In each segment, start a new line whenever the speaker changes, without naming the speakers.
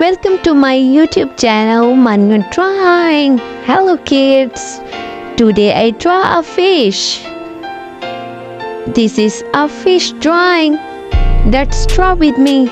Welcome to my YouTube channel Maniyo Drawing. Hello kids. Today I draw a fish. This is a fish drawing. Let's draw with me.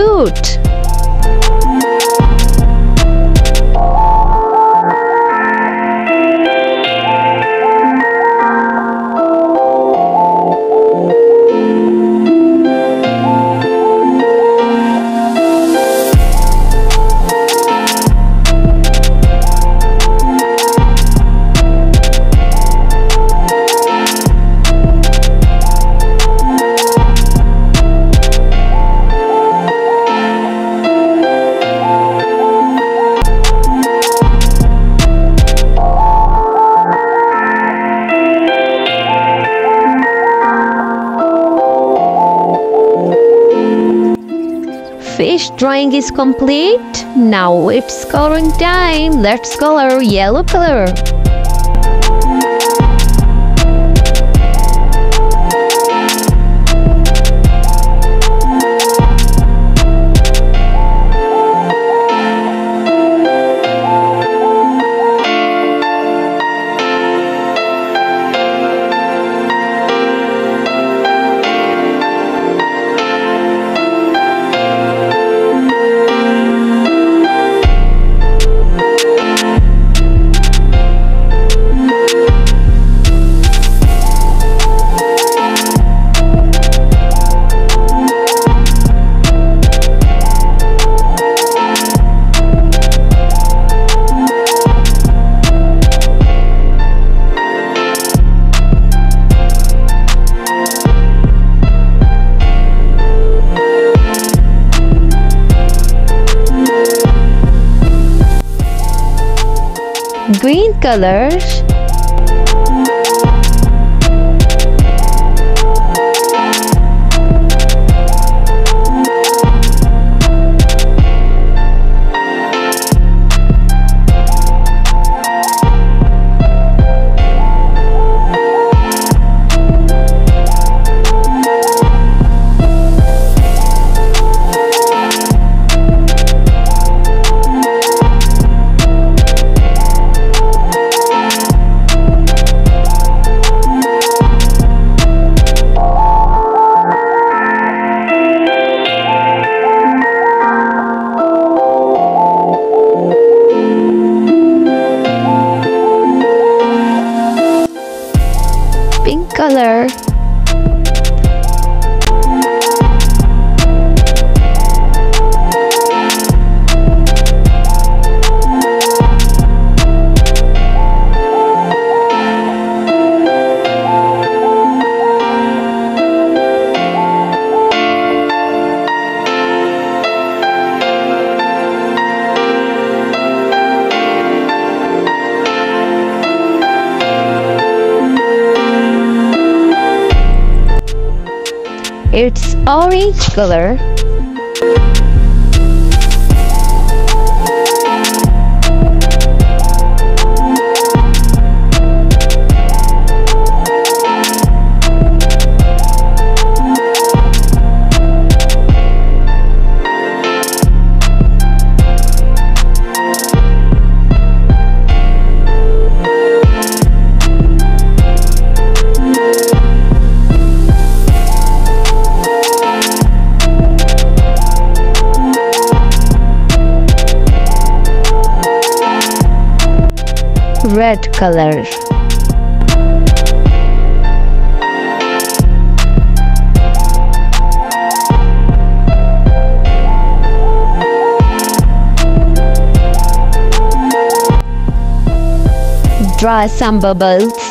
Cute. Fish drawing is complete. Now it's coloring time. Let's color yellow color. Green colors. It's orange color. Red color. Draw some bubbles.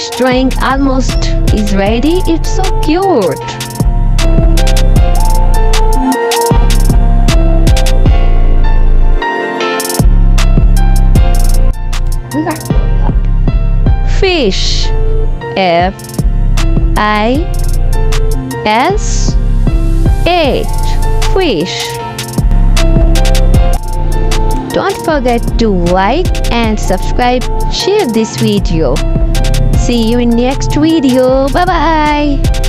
Fish drink almost is ready. It's so cute. Fish. F. I. S. H. Fish. Don't forget to like and subscribe. Share this video see you in next video. Bye bye